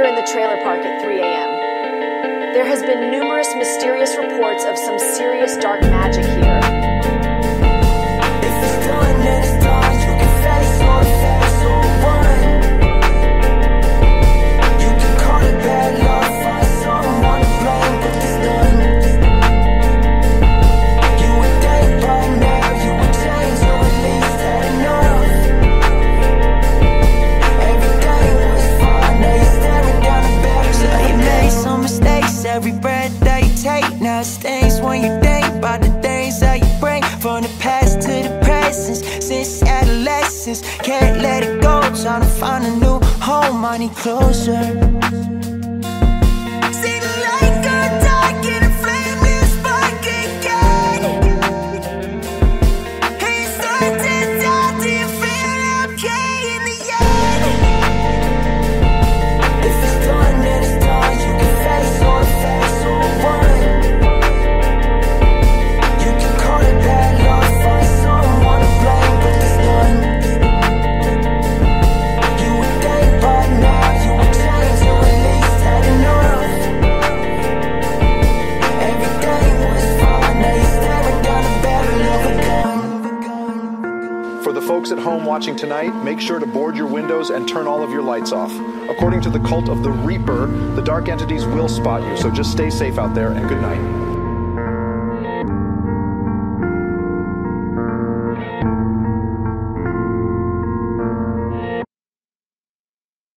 here in the trailer park at 3 a.m. There has been numerous mysterious reports of some serious dark magic here. Every breath that you take. Now it when you think about the things that you bring from the past to the present. Since adolescence, can't let it go. Trying to find a new home, I need closure. For the folks at home watching tonight, make sure to board your windows and turn all of your lights off. According to the cult of the Reaper, the dark entities will spot you, so just stay safe out there and good night.